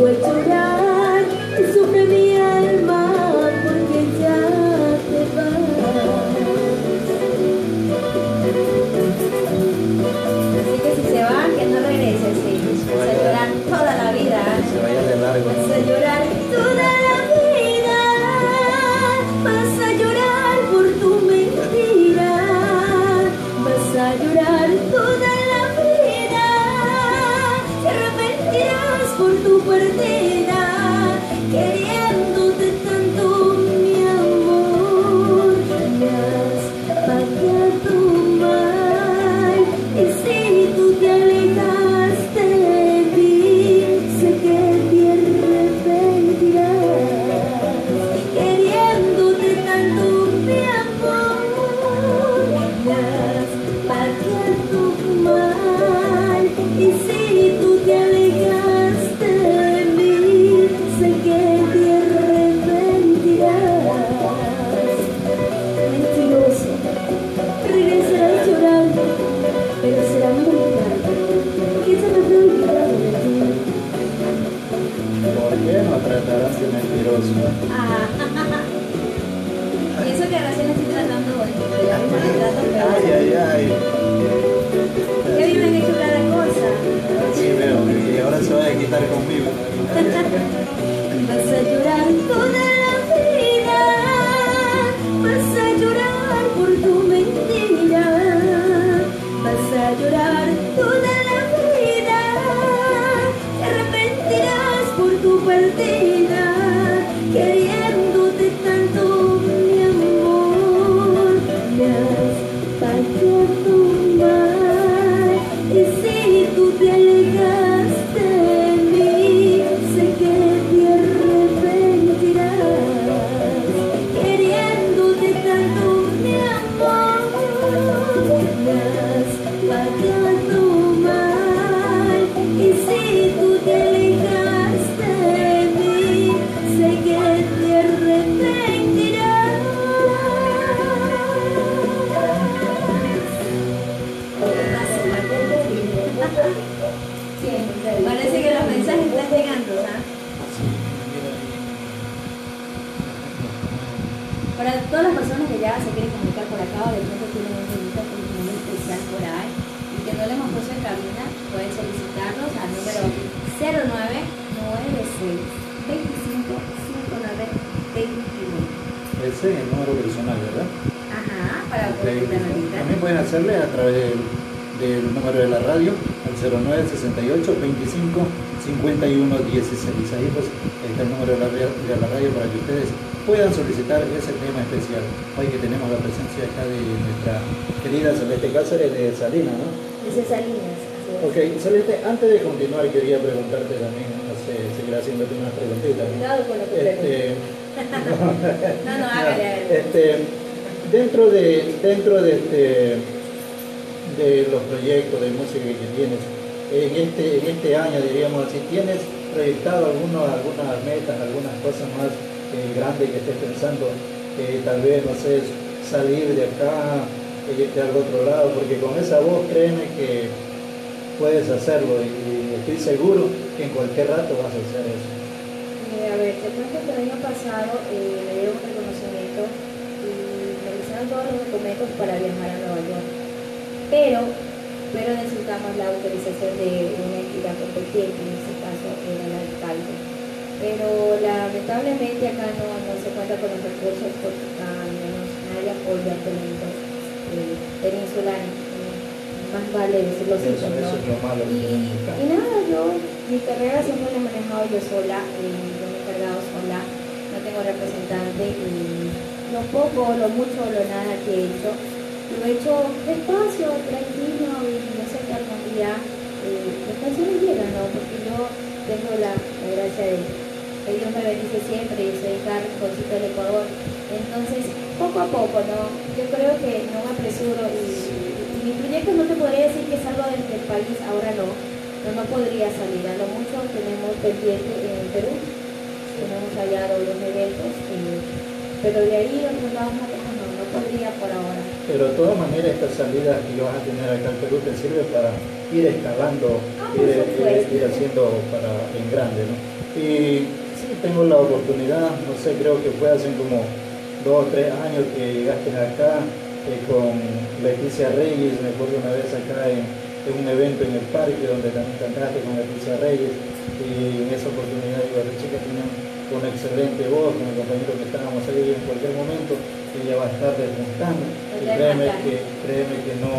我就要 Parece que los mensajes están llegando, ¿ah? Para todas las personas que ya se quieren comunicar por acá o de pronto tienen un bonito muy especial por ahí y que no le hemos puesto en cabina, pueden solicitarlos al número 0996 25 59 21. Ese es el número personal, ¿verdad? Ajá, para poder. También pueden hacerle a través del, del número de la radio al 0968 25 51 16. Ahí pues está el número de la, de la radio para que ustedes puedan solicitar ese tema especial. Hoy que tenemos la presencia acá de nuestra querida Celeste Cáceres de Salina, ¿no? Dice Salinas. Ok, Celeste, antes de continuar quería preguntarte también, no sé, seguir haciéndote unas preguntitas. Cuidado con lo que Este, No, no, hágale, hágale. este, dentro de dentro de este de los proyectos de música que tienes en este en este año diríamos así tienes proyectado algunos, algunas metas algunas cosas más eh, grandes que estés pensando eh, tal vez no sé salir de acá e irte al otro lado porque con esa voz créeme que puedes hacerlo y, estoy seguro que en cualquier rato vas a hacer eso. Eh, a ver, te cuento que el año pasado eh, me dieron un reconocimiento y me realizaron todos los documentos para viajar a Nueva York. Pero, pero necesitamos la autorización de una entidad competente, en este caso era el alcalde. Pero lamentablemente acá no, no se cuenta con los recursos porque al menos nadie apoya el talento eh, peninsular. eh, Más vale decirlo así, ¿no? y nada, yo mi carrera siempre la he manejado yo sola, eh, yo me he cargado sola, no tengo representante y lo poco, lo mucho, lo nada que he hecho, hecho despacio, tranquilo y no sé que algún día eh, las canciones llegan, ¿no? Porque yo tengo la, gracia de que Dios me bendice siempre y soy Carlos Concito del Ecuador. Entonces, poco a poco, ¿no? Yo creo que no me apresuro y, y mi proyecto no te podría decir que salgo del, del país, ahora no, no, no podría salir. A lo mucho tenemos pendiente en Perú, tenemos allá los eventos, eh, pero de ahí a otros podría por ahora. Pero de todas maneras esta salida que vas a tener acá en Perú te sirve para ir escalando Ah, eh, ir, ir- haciendo para en grande, ¿no? Y sí, tengo la oportunidad, no sé, creo que fue hace como dos o tres años que llegaste acá eh, con Leticia Reyes, me acuerdo una vez acá en, en un evento en el parque donde también cantaste con Leticia Reyes y en esa oportunidad digo, la chica tiene una excelente voz, con el compañero que estábamos ahí en cualquier momento, ella va a estar despuntando y Ella créeme que, créeme que no,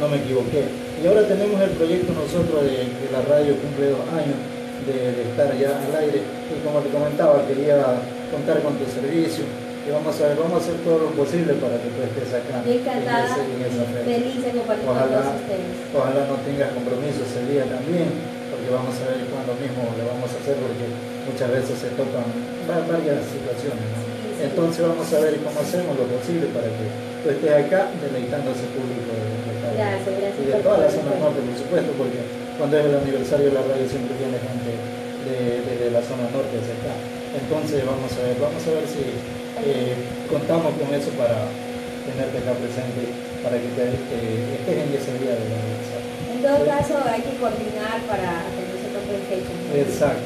no me equivoqué. Y ahora tenemos el proyecto nosotros de que la radio cumple dos años de, de estar ya al aire y como te comentaba quería contar con tu servicio y vamos a ver, vamos a hacer todo lo posible para que tú estés acá encantada, en esa feliz de compartir con Ojalá, ustedes. ojalá no tengas compromiso ese día también, porque vamos a ver cuándo mismo lo vamos a hacer, porque muchas veces se tocan va- varias situaciones. ¿no? Entonces vamos a ver cómo hacemos lo posible para que tú estés acá deleitando a ese público de, de. Gracias, gracias Y de toda la zona norte, por supuesto, porque cuando es el aniversario de la radio siempre viene gente de, de- de la zona norte hacia acá. Entonces vamos a ver, vamos a ver si eh, contamos con eso para tenerte acá presente, para que te, que estés en ese día del aniversario. En todo caso, hay que coordinar para que no se toquen fechas. ¿no? Exacto.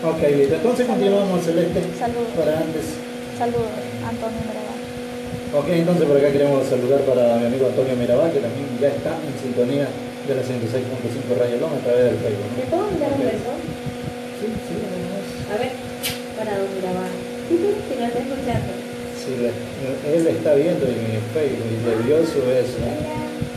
Ok, listo. Entonces continuamos, Celeste, Saludos. para antes. Saludos, Antonio Mirabal. Ok, entonces por acá queremos saludar para mi amigo Antonio Mirabal, que también ya está en sintonía de la 106.5 Radio Loma a través del Facebook. ¿Te puedo mirar un verso? Sí, sí, además. A ver, para don Mirabal. Si no está escuchando. Sí, le- él está viendo en mi Facebook y nervioso eso. ¿no?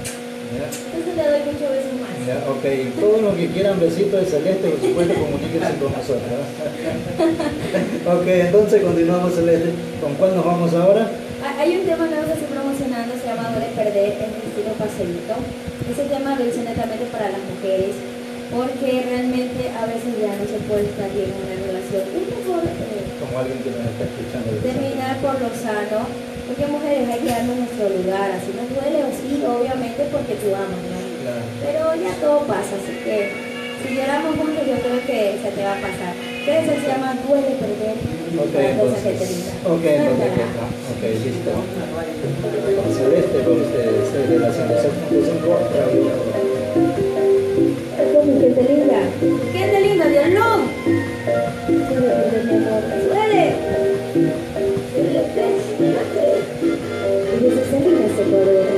Ya, Entonces le doy muchos besos más. ya, ok, todos los que quieran besitos de Celeste, por supuesto, comuníquense con nosotros. ¿no? ok, entonces continuamos, Celeste. ¿Con cuál nos vamos ahora? Ah, Hay un tema nuevo que estoy promocionando, se llama Duele Perder, es de estilo paseíto. Ese tema lo hice netamente para las mujeres, porque realmente a veces ya no se puede estar bien en una relación. Es mejor eh, Como alguien que nos está escuchando. terminar por lo sano, porque mujeres hay que darnos nuestro lugar, así nos duele o sí, obviamente porque tú amas, ¿no? Claro. Pero ya todo pasa, así que si lloramos juntos yo creo que se te va a pasar. Entonces se llama Duele Perder. Ok, para Rosa entonces, Caterina. ok, entonces, Cántala. ok, listo. Con Celeste, por ustedes, de la 106.5 Radio Loma. Como gente linda. Gente linda, mi amor. Selena se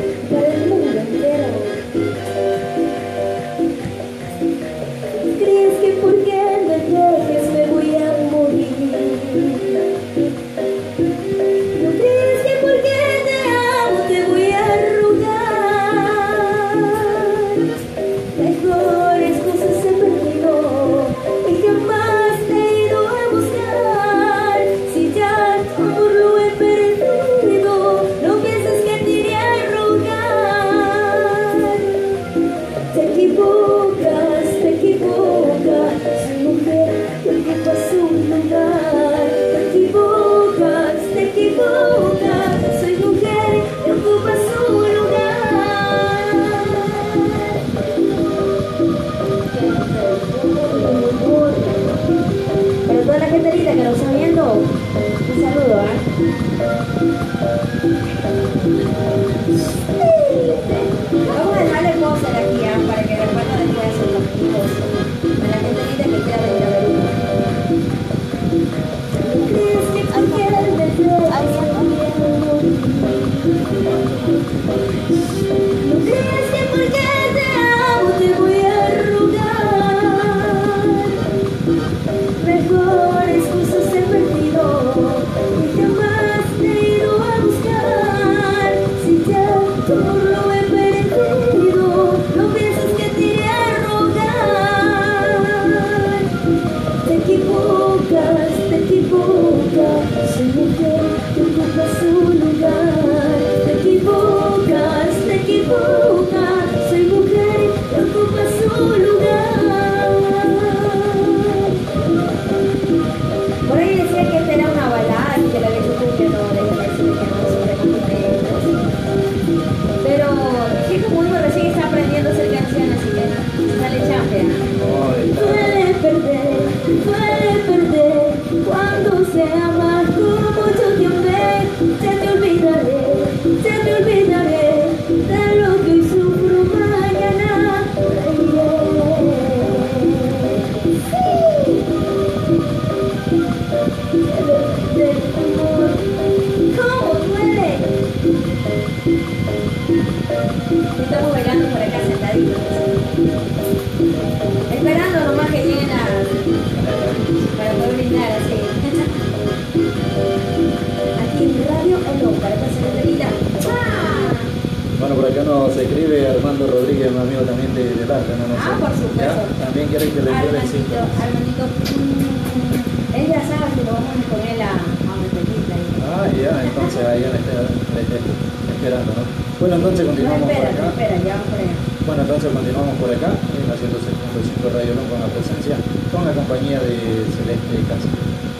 esperando, ¿no? Bueno, entonces No, continuamos espera, por acá. espera, ya por allá. Bueno, entonces continuamos por acá, en la 106.5 Radio No con la presencia, con la compañía de Celeste Casa.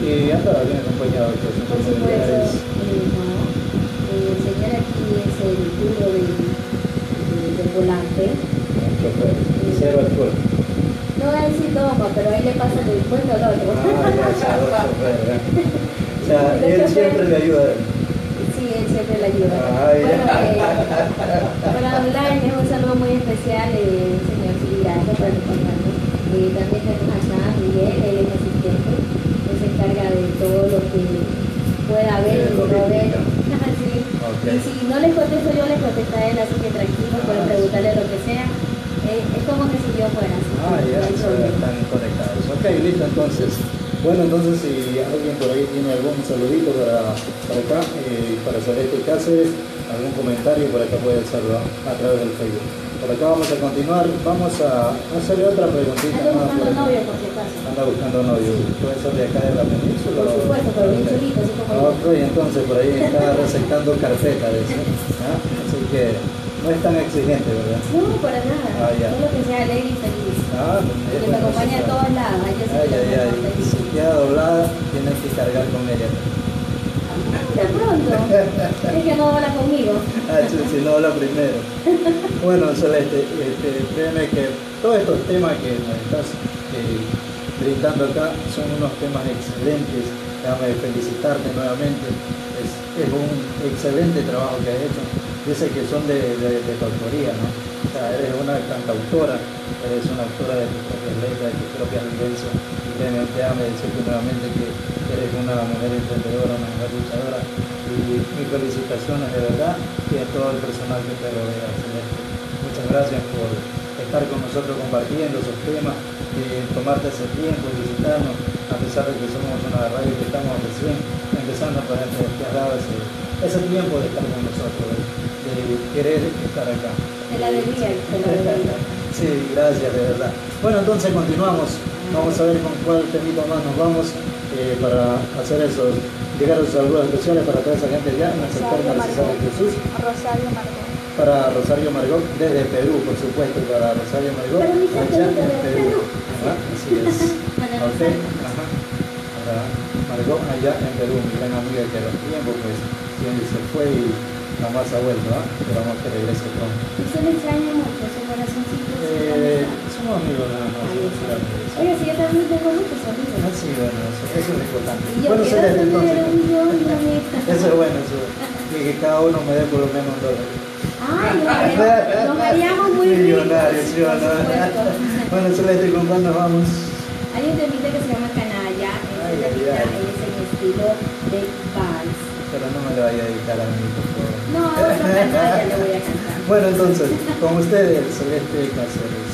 Y anda bien acompañado de todos Por supuesto, eh, no. Eh, el señor aquí es el duro del, volante. chofer, cero alcohol. No voy a decir toma, pero ahí le pasa del puesto al otro. Ah, ya, cero chofer, ¿eh? O sea, él siempre le ayuda. Sí, él siempre le ayuda. Ay, bueno, eh, para online es un saludo muy especial, eh, señor Silvio, gracias por acompañarnos. Eh, también tenemos a Miguel, él es asistente, él se encarga de todo lo que pueda haber no ver. logística. Sí. Y si no les contesto yo, les contesta él, así que tranquilo, pueden Ah, preguntarle lo que sea. Eh, es como que si yo fuera así. Ah, ya, están conectados. Ok, listo entonces. Bueno, entonces si alguien por ahí tiene algún saludito para, para acá, eh, para Celeste Cáceres, algún comentario por acá puede hacerlo a través del Facebook. Por acá vamos a continuar, vamos a hacerle otra preguntita Ando más. buscando novio, por si acaso. Anda buscando novio. ¿Puede ser de acá de la península? Por supuesto, pero bien chulito, así como. Ok, entonces por ahí está recetando carpeta de eso. ¿ah? Así que no es tan exigente, ¿verdad? No, para nada. Ah, ya. Solo que sea alegre y feliz. Ah, que me bueno, acompañe a eso está. todos lados. Ay, Ay, ay. Si queda doblada, tienes que cargar con ella. De pronto. es que no habla conmigo. Ah, si, si no habla primero. Bueno, Celeste, este, créeme que todos estos temas que nos estás eh, brindando acá son unos temas excelentes. Déjame felicitarte nuevamente. Es, es un excelente trabajo que has hecho. Dice que son de, de, de tu autoría, ¿no? O sea, eres una cantautora, eres una autora de tus propias letras, de tus propias vivencias. Y créeme, déjame decirte nuevamente que eres una mujer emprendedora, una mujer luchadora. Y mis felicitaciones de verdad y a todo el personal que te rodea, Celeste. Muchas gracias por estar con nosotros compartiendo esos temas, y tomarte ese tiempo, visitarnos, a pesar de que somos una radio que estamos recién pero te te has dado ese, ese tiempo de estar con nosotros, de, de querer estar acá. Te la debía, te la debía. Sí, gracias, de verdad. Bueno, entonces continuamos. Vamos a ver con cuál temita más nos vamos eh, para hacer esos, llegar a esos saludos especiales para toda esa gente ya Narcisado de Margot. Jesús. Rosario Margot. Para Rosario Margot, desde Perú, por supuesto, para Rosario Margot, allá en Perú. Perú. Ajá, así es. Para Ok, Rosario. ajá. Para Margot, allá en Perú, mi gran amiga que a los tiempos, pues, quien se fue y jamás ha vuelto, ¿ah? Esperamos que regrese pronto. Usted le extraña mucho su corazoncito. Eh, somos amigos nada más. Oye, si yo también tengo muchos amigos. Ah, sí, bueno, eso, eso es importante. Y yo bueno, quiero tener entonces. un millón de amigos. Eso es bueno, eso. Y que cada uno me dé por lo menos un dólar. Ay, nos haríamos- muy ricos. Millonarios, ¿sí o por no? supuesto. Bueno, Celeste, ¿con cuál nos vamos? Hay un temita que se llama Canalla, Ay, ese ay, temita ay. es en estilo de vals. Pero no me lo vaya a dedicar a mí, por favor. No, otro Canalla le voy a cantar. Bueno, entonces, con ustedes, Celeste Cáceres. Toda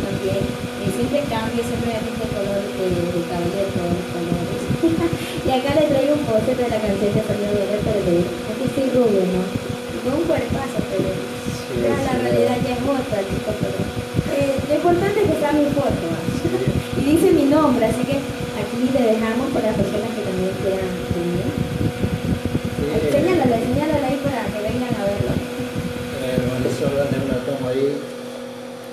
también. eh, siempre cambio, siempre pinto el color de, de cabello de todos los colores. y acá les traigo un póster de la canción de Fernando Vélez, pero de aquí estoy rubio, ¿no? Con un cuerpazo, pero Sí, ya la sí. realidad ya es otra, chicos, pero eh, lo importante es que está mi foto. Y dice mi nombre, así que aquí le dejamos para las personas que también quieran venir. Sí, Ahí, eh, Señálalo, señálalo ahí para que vengan a verlo. Eh, Marisol de una toma ahí.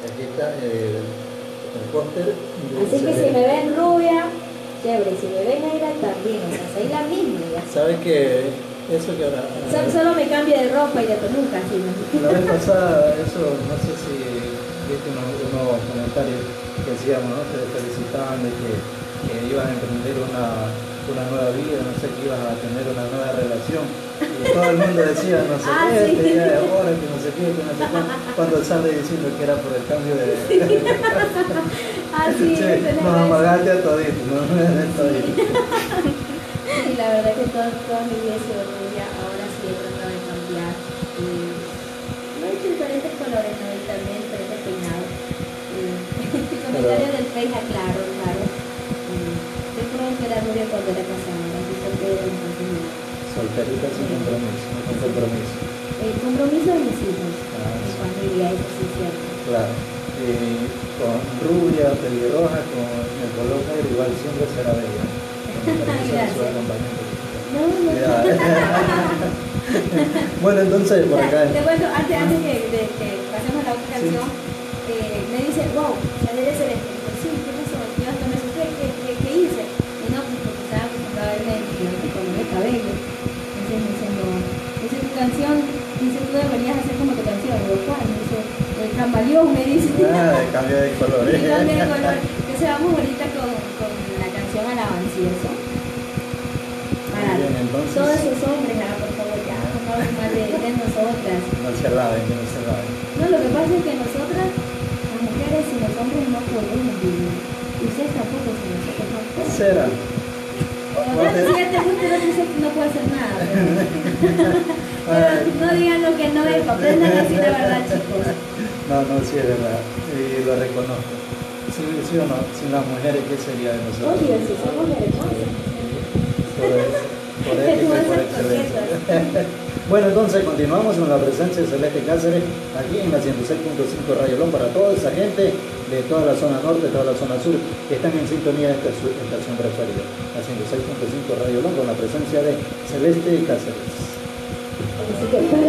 Aquí está eh, el póster. Así que si me ven rubia, chévere. Si me ven negra, también. O sea, soy la misma. ¿Sabes que eso que ahora... So- Solo me cambio de ropa y de peluca, así, ¿no? La vez pasada, eso, no sé si viste unos, unos comentarios que decíamos, ¿no? Te felicitaban de que, que ibas a emprender una, una nueva vida, no sé, que ibas a tener una nueva relación. Todo el mundo decía, no sé Ah, qué, sí. que ya de ahora, que no sé qué, que no sé qué, cuando sale diciendo que era por el cambio de... Así Sí, es, nos amagaste a toditos, ¿no? Toditos. Sí, la verdad que todo, toda mi vida sido rubia, ahora sí he tratado de cambiar. Y lo he hecho diferentes colores, ¿no? Y también diferentes peinados. El comentario del Face aclaro, claro. Y Yo creo que era rubia cuando era soltera en continuidad. Solterita sin compromiso, con compromiso. El compromiso de mis hijos, Ah, sí. cuanto vivía eso, sí, cierto. Claro. Y con rubia, pelirroja, con el color negro, igual siempre será bella. No, no, bueno, entonces por acá. Te cuento, antes, antes que, de que pasemos a la otra canción, eh, me dice, wow, ya debe ser este. Digo, sí, ¿qué pasó? Yo hasta me asusté, ¿qué, qué, qué hice? Y no, pues porque estaba acostumbrada a verme diferente con el cabello. Entonces me dice, no, dice tu canción, dice tú deberías hacer como tu canción. Digo, ¿cuál? Dice, el camaleón, me dice. Ah, de cambio de color. Cambia de color. Entonces vamos ahorita con, con la canción Alabancioso. Para Muy bien, entonces- todos esos hombres, ah, por favor, ya, no hablen mal de, de nosotras. No se no se. No, lo que pasa es que nosotras, las mujeres y los hombres no podemos vivir. Y ustedes tampoco, si nosotros no podemos. Será. No no puede hacer nada. Pero, pero no digan lo que no es, aprendan a decir la verdad, chicos. No, no, sí es verdad. Y lo reconozco. Sí, sí o no, sin las mujeres, ¿qué sería de nosotros? Oye, si somos hermosas. Por, por ética y por excelencia. Bueno, entonces continuamos con la presencia de Celeste Cáceres aquí en la 106.5 Radio Lón para toda esa gente de toda la zona norte, toda la zona sur que están en sintonía de esta estación preferida, la 106.5 Radio Lón con la presencia de Celeste Cáceres. Thank you.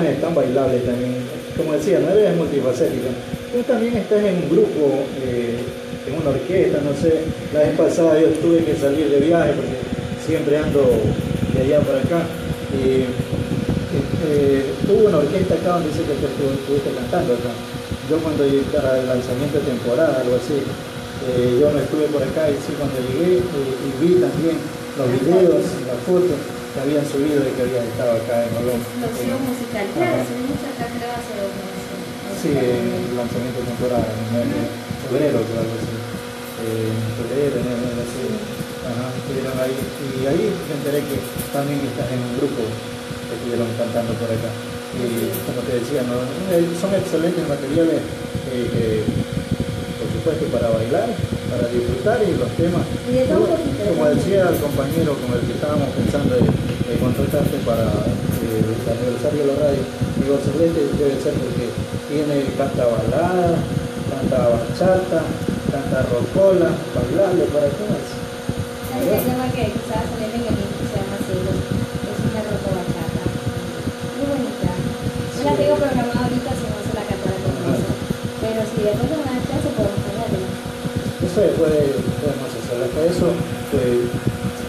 están bailables también. Como decía, no eres multifacética. Tú también estás en un grupo, eh, en una orquesta, no sé. La vez pasada yo tuve que salir de viaje porque siempre ando de allá para acá. Y, eh, hubo una orquesta acá donde dice que tú estuviste cantando acá. Yo cuando llegué al lanzamiento de temporada, algo así, eh, yo no estuve por acá y sí cuando llegué eh, y vi también los videos, las fotos que habían subido y que habían estado acá en Olón. Explosión musical, claro, se acá creo hace. Sí, el lanzamiento de temporada, en febrero, creo que sí. Febrero, así. Ajá, estuvieron ahí. Y ahí me enteré que también estás en un grupo que estuvieron cantando por acá. Y como te decía, ¿no? Eh, son excelentes materiales que supuesto, para bailar, para disfrutar y los temas. Y de todo Como decía el compañero con el que estábamos pensando de, de contratarte para eh, el aniversario de la radio, digo, Celeste debe ser porque tiene, canta balada, canta bachata, canta rocola, bailable, ¿para qué más? Hay un tema que quizás en el link que se llama Cielo. Es una ropa bachata. Muy bonita. No la tengo programada ahorita si no se la cantará con eso. Pero si de cantarla. Eso puede, podemos hacer hasta eso. Pues,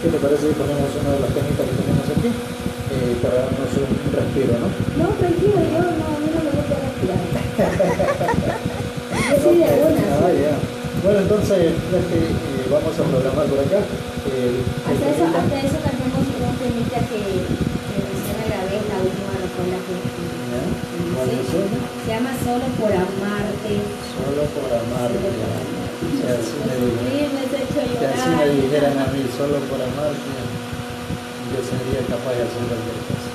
¿Qué te parece si ponemos una de las temitas que tenemos aquí? Eh, para darnos un, un respiro, ¿no? No, tranquilo, yo no, a mí no me gusta respirar. Yo soy de una. Ah, ya. Bueno, entonces, que eh, vamos a programar por acá. eh, Hasta eso, hasta eso cantemos un temita que, que recién grabé, la última que ¿Ya? ¿Cuál es Sí. esa? se llama Solo por amarte. Solo por amar. Solo por amarte. Si así me dijeran- así me a mí, solo por amarte, yo sería capaz de hacer cualquier cosa.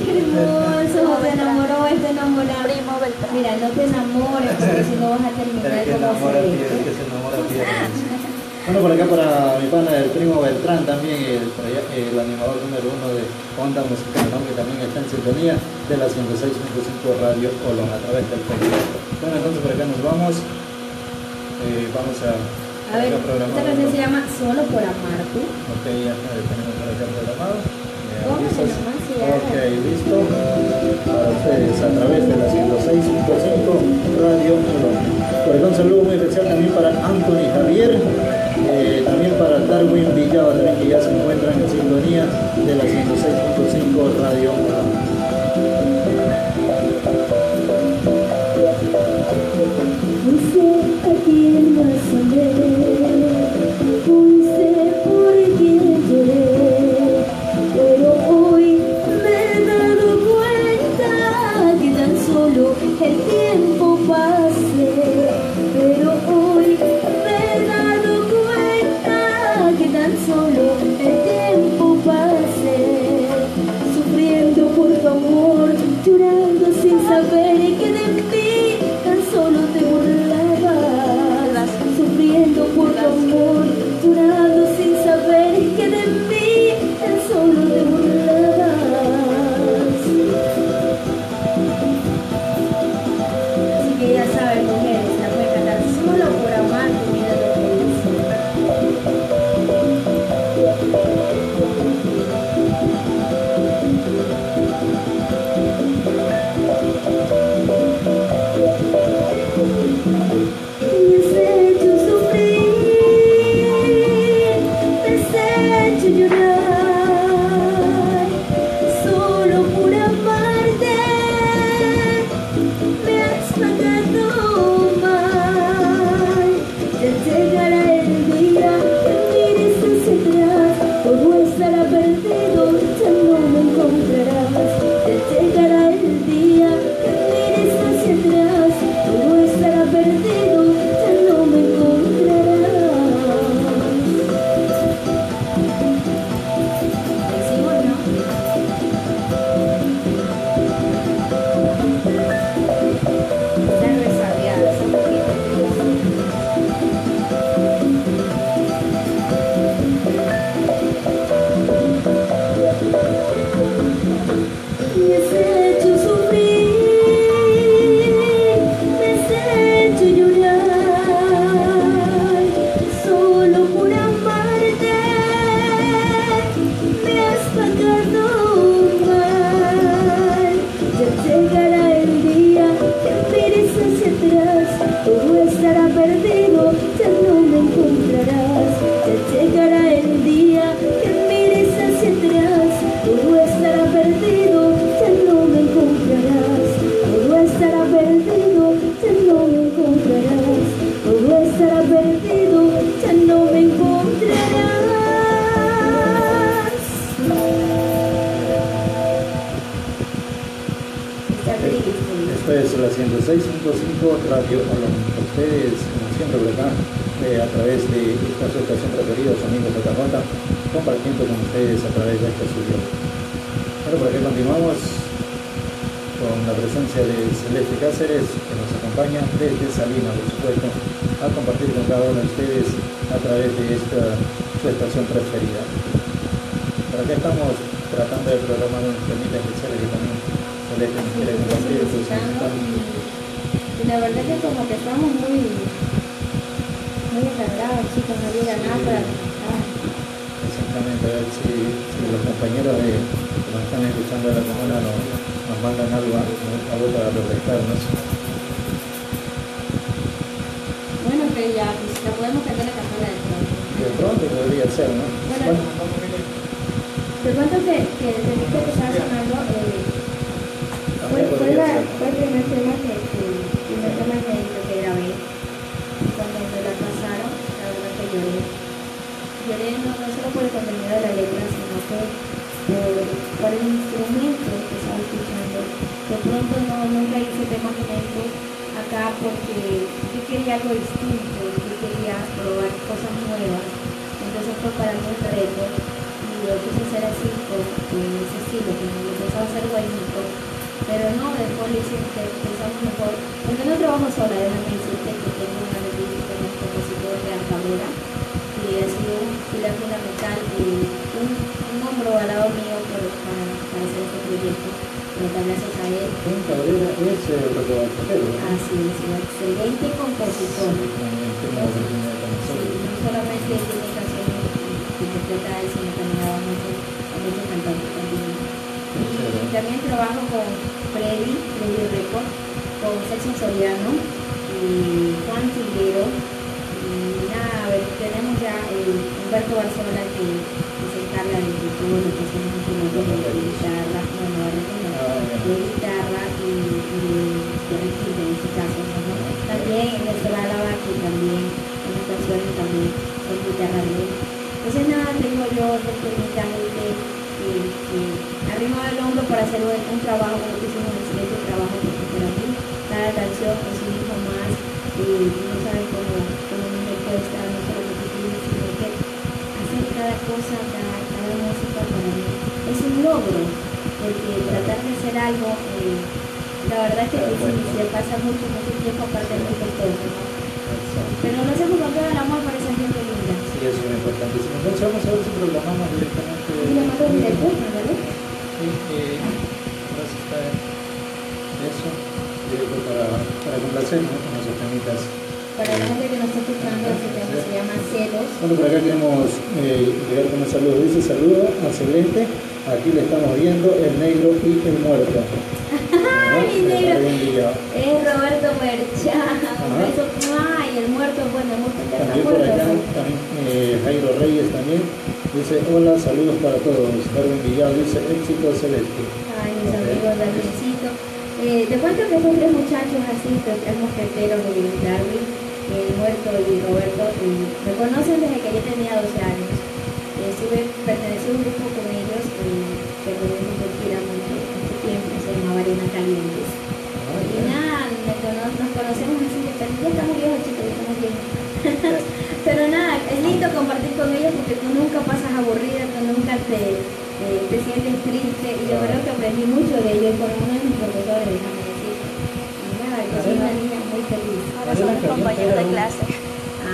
Qué hermoso, te enamoró, te enamorado. Primo Beltrán. Mira, no te enamores porque si no vas a El terminar que como enamora se el que se enamora. Bueno, por acá para mi pana, el primo Beltrán también, el, el animador número uno de Onda Musical, ¿no? que también está en sintonía de la 106.5 Radio Colón a través del Facebook. Bueno, entonces por acá nos vamos. Eh, vamos a, A ver, esta canción se llama Solo por amarte. Ok, ya tenemos por acá programado. Ok, listo. Para ustedes a través de la 106.5 Radio. Por acá un saludo muy especial también para Anthony Javier. eh, también para Darwin Villado, también que ya se encuentran en sintonía de la 106.5 Radio Colón. A esta su estación preferida. Por acá estamos tratando de programar unos temitas especiales que también quiere compartir, entonces están Y la verdad que como que estamos muy, muy encargados, chicos, no llega nada. Para... Ah, Exactamente, a ver si, si los compañeros de, que nos están escuchando de la comuna nos, nos mandan algo, a- algo para refrescarnos. bueno, que ya, pues la podemos cantar a capela de todo. De pronto podría ser, ¿no? Bueno, Te cuento que, que el que estaba sonando eh, fue, también fue, la, ser. fue el primer tema que, que, primer tema que, que grabé. Cuando me la pasaron, la verdad que lloré. Lloré no, no solo por el contenido de la letra, sino que por, por el instrumento que estaba escuchando. De pronto no, nunca hice temas genéricos acá porque yo quería algo distinto, yo quería probar cosas nuevas. Entonces fue para mí un reto y lo quise hacer así con, con ese estilo, como pensaba hacer bonito. Pero no, después le hice que pensamos mejor, porque no trabajo sola, déjame decirte que tengo una revista con el compositor de Cabrera, que ha sido un pilar fundamental y un, un hombro al lado mío por- para, para hacer este proyecto. Pero gracias a él, es eh, el ¿no? así es, un excelente compositor. Sí, no solamente interpreta él, sino también a muchos, a muchos cantantes también. Y también trabajo con Freddy, Freddy Record, con Celso Soriano y Juan Figuero. Y nada, a ver, tenemos ya el Humberto Barcelona que, que se encarga de, todo lo que son los instrumentos de guitarra, no, no, de guitarra, Ah, de guitarra y, y de, requinte en este caso. ¿no? También en el Solálava, que también en las canciones también son guitarra de él. Entonces nada, tengo yo gente que, que arrimado el hombro para hacer un, trabajo, creo que es un excelente trabajo porque para mí cada canción es un hijo más, eh, no saben cómo, cómo me cuesta, no repetir, sino que hacer cada cosa, cada, cada música para mí es un logro, porque tratar de hacer algo, eh, la verdad es que difícil, se pasa mucho, mucho tiempo aparte de muy costoso, ¿no? Exacto. Pero lo hacemos con todo el amor para esa gente linda. Sí, eso es importantísimo. Entonces vamos a ver si programamos directamente. Y le mando directo, ¿vale? Sí, eh, ahora está eso, directo para, para complacernos con nuestros temitas. Para la gente que nos está escuchando, este tema se llama Celos. Bueno, por acá queremos eh, llegar con un saludo. Dice saludo, excelente. Aquí le estamos viendo el negro y el muerto. ¡Ay, ¿No? negro! Buen día. Es Roberto Merchán. Ajá. Eso, ¡Ay! El muerto, bueno, el muerto ya está También por muerto. acá, ¿no? también, eh, Jairo Reyes también. Dice, hola, saludos para todos. Darwin Villado dice, éxito celeste. Ay, mis amigos de Arlencito. Eh, te cuento que estos tres muchachos así, tres mosqueteros de Darwin, el muerto y Roberto, eh, me conocen desde que yo tenía 12 años. Eh, estuve, pertenecí a un grupo con ellos eh, que tuvimos que gira mucho este tiempo, se llamaba Arena Calientes. Y nada, me cono- nos conocemos así de pero ya estamos viejos chicos, ya estamos viejos. pero nada, compartir con ellos porque tú nunca pasas aburrida, tú nunca te, eh, te sientes triste y yo creo que aprendí mucho de ellos con uno de mis profesores, déjame decir. Y nada, yo soy una niña muy feliz. Ahora son mis compañeros de clase.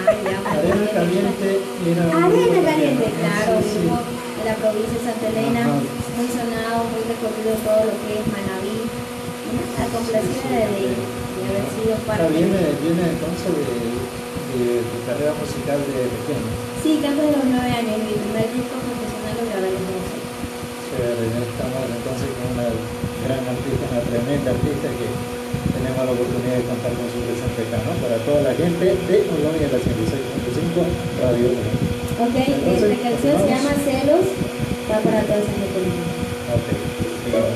Ya, Arena. Caliente era Arena ¿no? claro, Sí, sí. grupo de la provincia de Santa Elena, Ajá. muy sonado, muy recorrido todo lo que es Manaví. Nada, complacida de, de haber sido parte. Viene entonces de, de tu carrera musical de pequeño. Sí, canto de los nueve años, mi primer disco profesional lo grabé a los 12. Chévere, Estamos entonces con una gran artista, una tremenda artista que tenemos la oportunidad de contar con su presencia acá, ¿no? Para toda la gente de Colombia, la 106.5 Radio 1. Ok, Entonces, esta canción se llama Celos, va para toda esa gente linda. Ok, sigamos.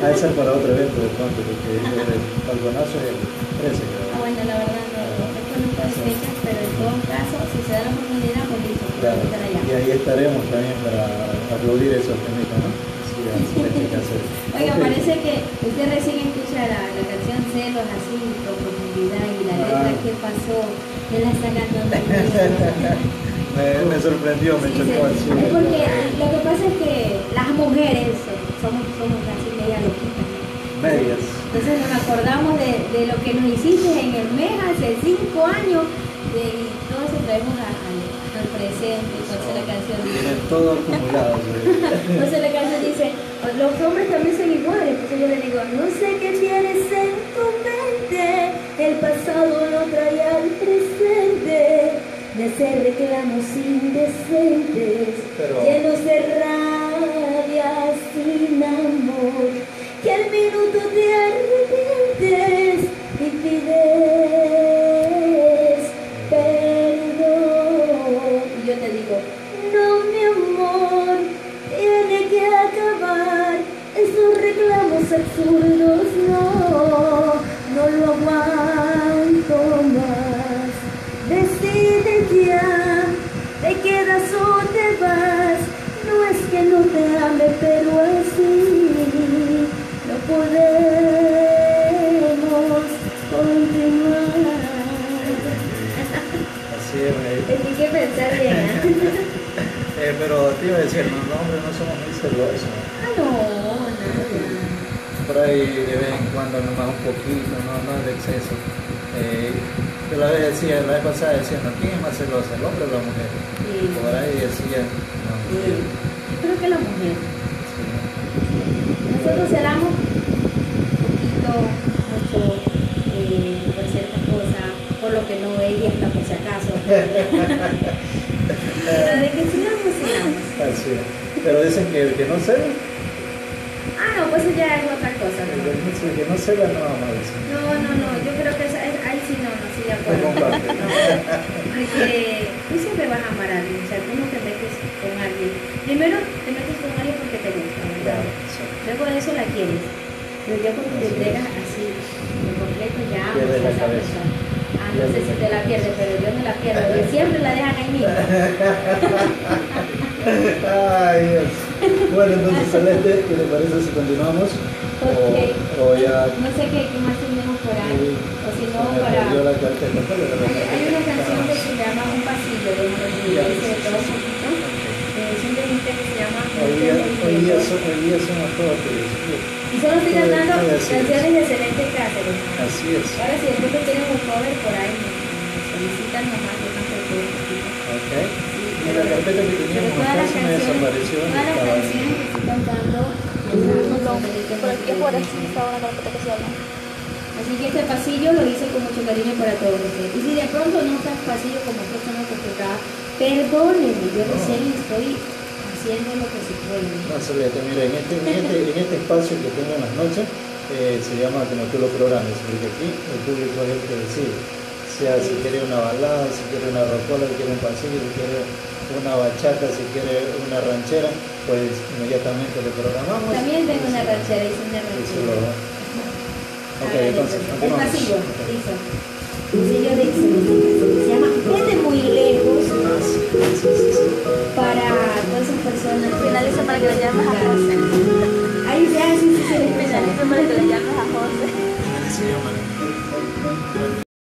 A esa es para otro evento de pronto, porque el balconazo es el 13. Ah, bueno, la verdad no, no puedo fechas, pero en todo caso, si se da la oportunidad, pues listo, claro. estar allá. Y ahí estaremos también para aplaudir esos temitas, ¿no? Sí, Oiga, okay. parece que usted recién escucha la, la canción Celos así con profundidad y la ah. letra que pasó, que la está cantando. me, me sorprendió, me sí, chocó. Sí. Es porque lo que pasa es que las mujeres somos, somos las entonces nos acordamos de, de, lo que nos hiciste en el mes hace cinco años y todo se traemos al presente. Entonces la canción dice... Todo entonces la canción dice, los hombres también son iguales. Entonces yo le digo, no sé qué tienes en tu mente, el pasado lo trae al presente. De hacer reclamos indecentes, llenos de rabia sin amor minutos de arrepientes y pides perdón. Y yo te digo, no mi amor, tiene que acabar esos reclamos absurdos, no, no lo aguanto más. Decide ya, te quedas o te vas, no es que no te ame, pero así podemos continuar. Así es, Rey. Tienes que pensar bien, ¿eh? Eh, pero te iba a decir, no, los hombres no somos muy celosos. Ah, no, nada. Por ahí de vez en cuando nomás un poquito, no, no de exceso. Eh, yo la vez decía, la vez pasada decía, ¿no? ¿quién es más celosa, el hombre o la mujer? Sí. Por ahí decía, no, Sí. Yo creo que la mujer. sí. Nosotros poquito, mucho, eh, por ciertas cosas, por lo que no ve y hasta por si acaso. Pero de que celamos, celamos. Así es. Pero dicen que el que no cela, Ah, no, pues eso ya es otra cosa. el ¿no? que no- el que no cela no ama, dicen. No, no, no, yo creo que ahí sí no, no estoy de acuerdo. No. No, porque tú siempre vas a amar a alguien, o sea, tú no te metes con alguien. Primero te metes con alguien porque te gusta, ¿verdad? Claro, sí. Luego de eso la quieres. Pero ya cuando te entregas así, por completo, ya amas a esa persona. Ah, no sé si te la pierdes, pero yo no la pierdo, porque siempre la dejan ahí mismo. Ay, Dios. Bueno, entonces, Celeste, ¿qué te parece si continuamos? O, o ya. No sé qué, qué más tenemos por ahí. O si no, para... perdió la carpeta, ¿cuál era la Hay, una canción que se llama Un pasillo de un poquito. Es un temita que se llama Hoy día, hoy día, son- hoy día somos todos felices. Y solo estoy cantando canciones de Celeste Cáceres. Así es. Ahora si de pronto tienen un cover por ahí, solicitan nomás, canto de todo un poquito. Ok. Y la carpeta que teníamos acá se me desapareció. todas las canciones que estoy cantando, No, por aquí estaba una carpeta que se llama. Así que este pasillo lo hice con mucho cariño para todos ustedes. Y si de pronto no está el pasillo como ustedes están acostumbrados, perdónenme, yo No. recién estoy haciendo lo que se puede. Mira, en este, en este, en este espacio que tengo en las noches eh, se llama como tú lo programes, porque aquí el público es el que decide. O sea, si quiere una balada, si quiere una rocola, si quiere un pasillo, si quiere una bachata, si quiere una ranchera, pues inmediatamente le programamos. También tengo una ranchera, hice una se lo- ranchera. Ok, Ah, entonces, El continuamos. pasillo, Ok. listo. El pasillo de para todas esas personas. Finaliza para que la llames a José. Ahí ya, sí, sí. Finaliza para que la llames a José.